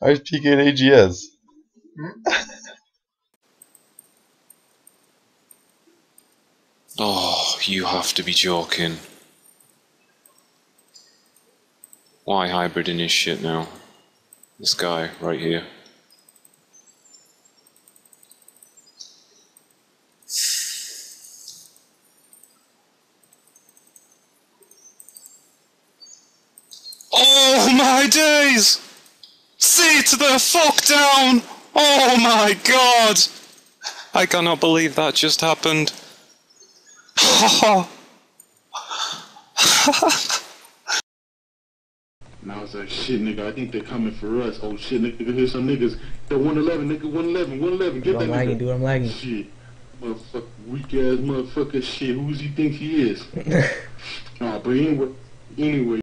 I was peeking AGS. Oh, you have to be joking. Why hybrid in his shit now? This guy right here. Oh my days! Sit the fuck down! Oh my god! I cannot believe that just happened. And I was like, shit, nigga, I think they're coming for us. Oh, shit, nigga, here's some niggas. The 111, nigga, 111, 111, get Dude, that I'm nigga. lagging, dude, I'm lagging. Shit. Motherfucker, weak ass motherfucker, shit. Who's he think he is? Nah, but anyway, anyway.